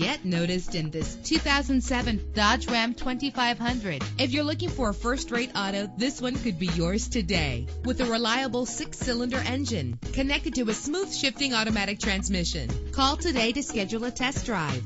Get noticed in this 2007 Dodge Ram 2500. If you're looking for a first-rate auto, this one could be yours today. With a reliable six-cylinder engine connected to a smooth shifting automatic transmission. Call today to schedule a test drive.